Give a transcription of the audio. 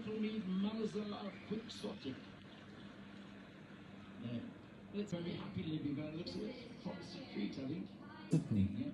believe Malazar are quixotic. Yeah. It's very happy living by the looks of it. the street, I think. Sydney. Yeah.